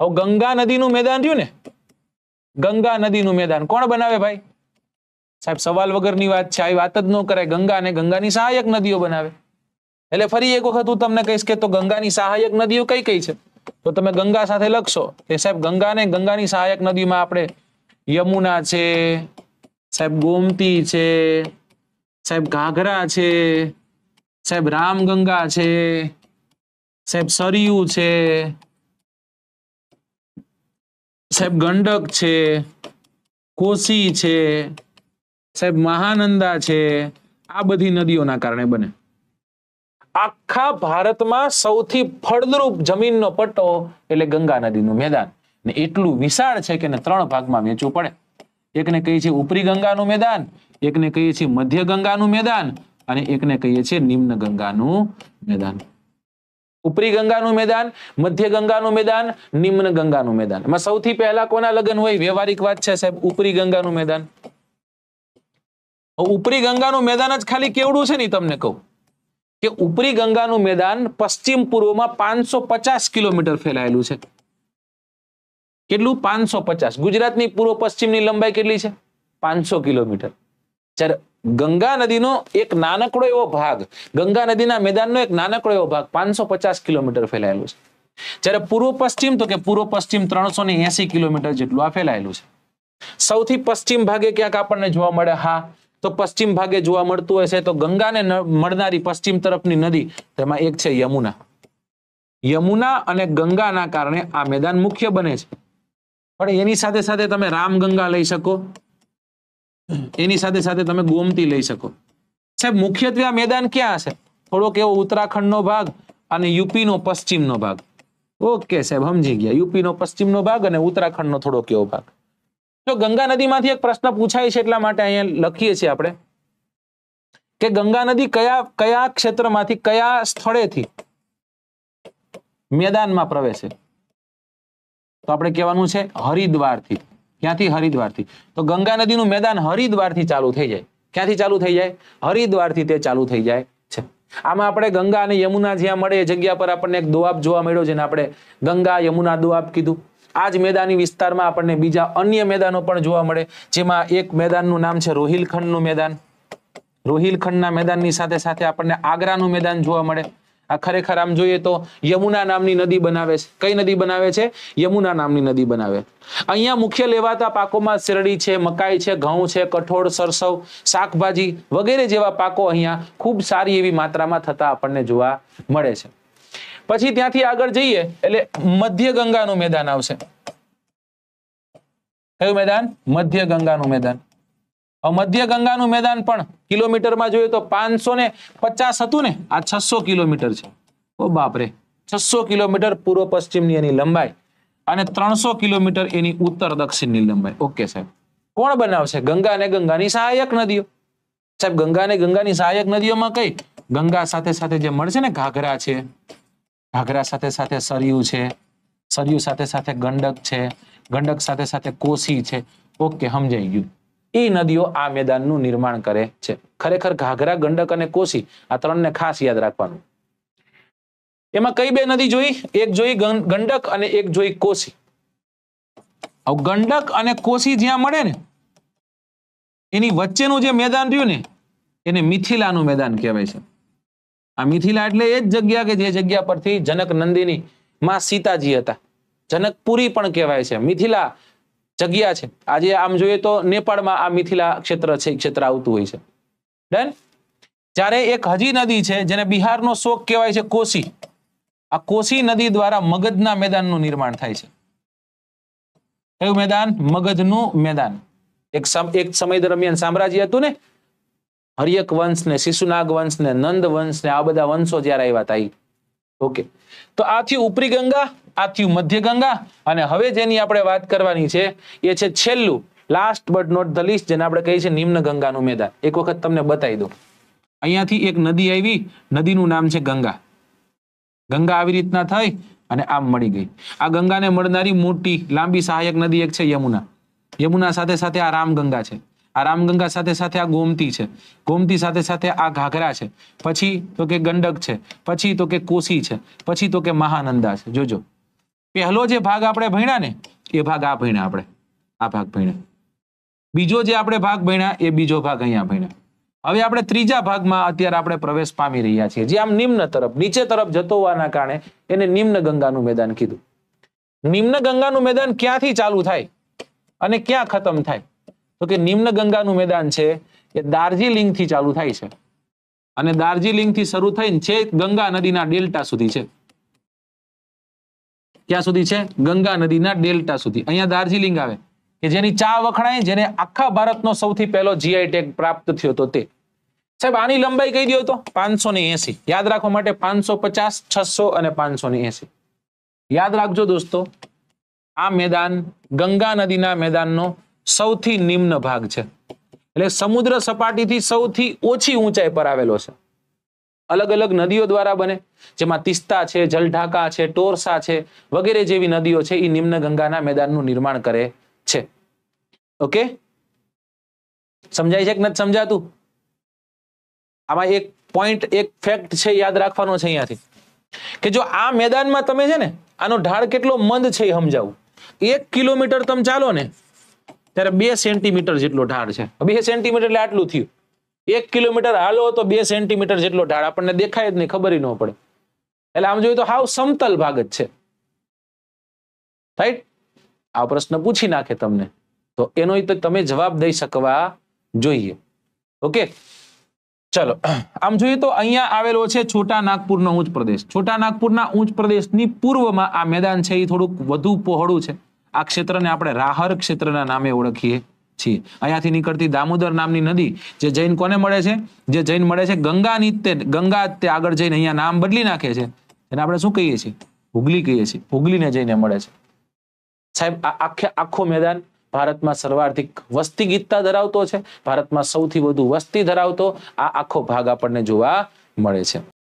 હવે ગંગા નદીનું મેદાન રહ્યું ને? ગંગા નદીનું મેદાન. કોણ બનાવે ભાઈ? સાહેબ, સવાલ વગરની વાત છે. આવી વાત જ ન કરાય. ગંગા અને ગંગાની સહાયક નદીઓ બનાવે. એટલે ફરી એક વખત હું તમને કહીશ કે તો ગંગાની સહાયક નદીઓ કઈ કઈ છે? તો તમે ગંગા સાથે લખશો. કે સાહેબ, ગંગા ને ગંગાની સહાયક નદીમાં આપણે યમુના છે, સાહેબ, ગોમતી છે, સાહેબ, ઘાઘરા છે, સાહેબ, રામગંગા છે, સાહેબ, સરયુ છે સાહેબ, ગંડક છે કોસી છે, સાહેબ, મહાનંદા છે, આ બધી નદીઓના કારણે બને. આખા ભારતમાં સૌથી ફળદ્રુપ જમીનનો પટ્ટો એટલે ગંગા નદીનું મેદાન. ને એટલું વિશાળ છે કે ત્રણ ભાગમાં વેચવું પડે. એકને કહીએ છીએ ઉપરી ગંગાનું મેદાન, એકને કહીએ છીએ મધ્ય ગંગાનું મેદાન અને એકને કહીએ છીએ નિમ્ન ગંગાનું મેદાન. ઉપરી ગંગાનું મેદાન, મધ્ય ગંગાનું મેદાન, નિમ્ન ગંગાનું મેદાન. એમાં સૌથી પહેલા કોના લગ્ન હોય? વ્યવહારિક વાત છે સાહેબ, ઉપરી ગંગાનું મેદાન. ઉપરી ગંગાનું મેદાન જ ખાલી કેવડું છે ને તમને કહું? કે ઉપરી ગંગાનું મેદાન પશ્ચિમ પૂર્વમાં પાંચસો પચાસ કિલોમીટર ફેલાયેલું છે. કેટલું? પાંચસો પચાસ. ગુજરાતની પૂર્વ પશ્ચિમની લંબાઈ કેટલી છે? પાંચસો કિલોમીટર. જ્યારે ગંગા નદીનો એક નાનકડો એવો ભાગ, ગંગા નદીના મેદાનનો એક નાનકડો એવો ભાગ પાંચસો પચાસ કિલોમીટર ફેલાયેલો છે. જ્યારે પૂર્વ પશ્ચિમ, તો કે પૂર્વ પશ્ચિમ ત્રણસો ને એસી કિલોમીટર જેટલું આ ફેલાયેલું છે. સૌથી પશ્ચિમ ભાગે ક્યાંક આપણને જોવા મળે, હા, તો પશ્ચિમ ભાગે જોવા મળતું છે તો ગંગાને મળનારી પશ્ચિમ તરફની નદી, તેમાં એક છે યમુના. યમુના અને ગંગાના કારણે આ મેદાન મુખ્ય બને છે. પણ એની સાથે સાથે તમે રામગંગા લઈ શકો એની સાથે સાથે તમે ગોમતી લઈ શકો. સાહેબ, મુખ્યત્વે આ મેદાન ક્યાં હશે? થોડોક એવો ઉત્તરાખંડનો ભાગ અને યુપીનો પશ્ચિમનો ભાગ. ઓકે સાહેબ, સમજી ગયા. યુપીનો પશ્ચિમનો ભાગ અને ઉત્તરાખંડનો થોડોક એવો ભાગ. જો ગંગા નદીમાંથી એક પ્રશ્ન પૂછાય છે એટલા માટે અહીંયા લખીએ છીએ આપણે કે ગંગા નદી કયા કયા ક્ષેત્રમાંથી કયા સ્થળેથી મેદાનમાં પ્રવેશે? તો આપણે કહેવાનું છે હરિદ્વારથી. ક્યાંથી હરિદ્વારથી? તો ગંગા નદીનું મેદાન હરિદ્વારથી ચાલુ થઈ જાય. ક્યાંથી ચાલુ થઈ જાય? હરિદ્વારથી તે ચાલુ થઈ જાય છે. આમાં આપણે ગંગા અને યમુના જ્યાં મળે એ જગ્યા પર આપણને એક દોઆબ જોવા મળ્યો જેને આપણે ગંગા યમુના દોઆબ કીધું. આ જ મેદાની વિસ્તારમાં આપણને બીજા અન્ય મેદાનો પણ જોવા મળે, જેમાં એક મેદાનનું નામ છે રોહિલખંડનું મેદાન. રોહિલખંડના મેદાનની સાથે સાથે આપણને આગ્રાનું મેદાન જોવા મળે. આ ખરેખર આમ જોઈએ તો યમુના નામની નદી બનાવે છે. કઈ નદી બનાવે છે? યમુના નામની નદી બનાવે. અહીંયા મુખ્ય લેવાતા પાકોમાં શેરડી છે, મકાઈ છે, ઘઉં છે, કઠોળ, સરસવ, શાકભાજી વગેરે જેવા પાકો અહીંયા ખૂબ સારી એવી માત્રામાં થતા આપણને જોવા મળે છે. પછી ત્યાંથી આગળ જઈએ, એટલે મધ્ય ગંગાનું મેદાન આવશે. કયું મેદાન? મધ્ય ગંગાનું મેદાન. મધ્ય ગંગાનું મેદાન પણ કિલોમીટરમાં જોઈએ તો પાંચસો ને પચાસ હતું ને. આ છસો કિલોમીટર છે. ઓ બાપરે. છસો કિલોમીટર પૂર્વ પશ્ચિમની એની લંબાઈ અને ત્રણસો કિલોમીટર એની ઉત્તર દક્ષિણની લંબાઈ. ઓકે સાહેબ. કોણ બનાવશે? ગંગા અને ગંગાની સહાયક નદીઓ. સાહેબ, ગંગા અને ગંગાની સહાયક નદીઓમાં કઈ? ગંગા સાથે સાથે જે મળશે ને, ઘાઘરા છે. ઘાઘરા સાથે સાથે સરયુ છે. સરયુ સાથે સાથે ગંડક છે. ગંડક સાથે સાથે કોસી છે. ઓકે, સમજાઈ ગયું. એ નદીઓ આ મેદાનનું નિર્માણ કરે છે. ખરેખર ઘાઘરા, ગંડક અને કોસી આ ત્રણને ખાસ યાદ રાખવાનું. એમાં કઈ બે નદી જોઈ? એક જોઈ ગંડક અને એક જોઈ કોસી. ગંડક અને કોસી જ્યાં મળે ને, એની વચ્ચેનું જે મેદાન રહ્યું ને, એને મિથિલાનું મેદાન કહેવાય છે. આ મિથિલા એટલે એ જ જગ્યા કે જે જગ્યા પરથી જનક નંદિની માં સીતાજી હતા. જનકપુરી પણ કહેવાય છે. મિથિલા જગ્યા છે. આજે આમ જોઈએ તો નેપાળમાં આ મિથિલા ક્ષેત્ર છે ક્ષેત્ર આવતું હોય છે. ડન જ્યારે એક હજી નદી છે, જેને બિહારનો શોક કહેવાય છે કોસી આ કોસી નદી દ્વારા મગધના મેદાનનું નિર્માણ થાય છે. કયું મેદાન? મગધનું મેદાન. એક એક સમય દરમિયાન સામ્રાજ્ય હતું ને? હરિયક વંશ ને શિશુનાગ વંશ ને નંદ વંશ ને આ બધા વંશો જ્યારે આવ્યા હતા. ઓકે તો આ થયું ઉપરી ગંગા, આ થયું મધ્ય ગંગા, અને હવે જેની આપણે વાત કરવાની છે, એ છે છેલ્લું last but not the least જેને આપણે કહીએ છીએ નિમ્ન ગંગાનું મેદાન. એક વખત તમને બતાવી દઉં. અહીંયાથી એક નદી આવી, નદીનું નામ છે ગંગા. ગંગા આવી રીતના થઈ અને આમ મળી ગઈ. આ ગંગાને મળનારી મોટી લાંબી સહાયક નદી એક છે યમુના. યમુના સાથે સાથે આ રામગંગા છે. આ રામગંગા સાથે સાથે આ ગોમતી છે. ગોમતી સાથે સાથે આ ઘાઘરા છે. પછી તો કે ગંડક છે. પછી તો કે કોસી છે. પછી તો કે મહાનંદા છે. જોજો. પહેલો જે ભાગ આપણે ભણ્યા ને, એ ભાગ આ ભણ્યા આપણે. આ ભાગ ભણ્યા. બીજો જે આપણે ભાગ ભણ્યા, એ બીજો ભાગ અહીંયા ભણ્યા. હવે આપણે ત્રીજા ભાગમાં અત્યારે આપણે પ્રવેશ પામી રહ્યા છીએ. જે આમ નિમ્ન તરફ, નીચે તરફ જતો હોવાના કારણે એને નિમ્ન ગંગાનું મેદાન કીધું. નિમ્ન ગંગાનું મેદાન ક્યાંથી ચાલુ થાય? અને ક્યાં ખતમ થાય? તો કે નિમ્ન ગંગાનું મેદાન છે એ દાર્જિલિંગથી ચાલુ થાય છે. અને દાર્જિલિંગથી શરૂ થઈને છે ગંગા નદીના ડેલ્ટા સુધી છે. ક્યાં સુધી છે? ગંગા નદીના ડેલ્ટા સુધી. અહીંયા દાર્જિલિંગ આવે. કે જેની ચા વખણાય, જેને આખા ભારતનો સૌથી પહેલો જીઆઈ ટેગ પ્રાપ્ત થયો તો તે. સાહેબ, આની લંબાઈ કહી દો તો? પાંચસો ને એસી. યાદ રાખવા માટે પાંચસો પચાસ, છસો અને પાંચસો ને એસી. યાદ રાખજો દોસ્તો. આ મેદાન ગંગા નદીના મેદાનનો સૌથી નિમ્ન ભાગ છે. એટલે સમુદ્ર સપાટીથી સૌથી ઓછી ઊંચાઈ પર આવેલો છે. અલગ અલગ નદીઓ દ્વારા બને, જેમાં તિસ્તા છે, જલઢાકા છે, ટોરસા છે, વગેરે જેવી નદીઓ છે, એ નિમ્ન ગંગાના મેદાનનું નિર્માણ કરે છે. ઓકે? સમજાય છે કે નથી સમજાતું? આમાં એક પોઈન્ટ એક ફેક્ટ છે, યાદ રાખવાનો છે અહીંયાથી. કે જો આ મેદાનમાં તમે છે ને, આનો ઢાળ કેટલો મંદ છે એ સમજાવું. એક કિલોમીટર તમે ચાલો ને ત્યારે બે સેન્ટીમીટર જેટલો ઢાળ છે. બે સેન્ટીમીટર એટલે આટલું થયું. એક કિલોમીટર હાલો તો બે સેન્ટીમીટર જેટલો ઢાળ આપણને દેખાય જ નહીં, ખબર ન પડે. એટલે આમ જોઈએ તો હાવ સમતલ ભાગ જ છે. રાઈટ આ પ્રશ્ન પૂછી નાખે તમને. તો એનો તમે જવાબ દઈ શકવા જોઈએ. ઓકે ચલો. આમ જોઈએ તો અહીંયા આવેલો છે છોટા નાગપુરનો ઉચ્ચ પ્રદેશ. છોટા નાગપુરના ઉચ્ચ પ્રદેશની પૂર્વમાં આ મેદાન છે એ થોડુંક વધુ પહોળું છે. આ ક્ષેત્રને આપણે રાહર ક્ષેત્રના નામે ઓળખીએ છીએ. અહીંયાથી નીકળતી દામોદર નામની નદી, જે જૈન કોને મળે છે? જે જૈન મળે છે ગંગાની તે ગંગા તે આગળ જઈને અહીંયા નામ બદલી નાખે છે. એને આપણે શું કહીએ છીએ? હુગલી કહીએ છીએ. હુગલીને જઈને મળે છે. સાહેબ આખે આખો મેદાન ભારતમાં સર્વાધિક વસ્તી ગીતતા ધરાવતો છે. ભારતમાં સૌથી વધુ વસ્તી ધરાવતો આ આખો ભાગ આપણને જોવા મળે છે.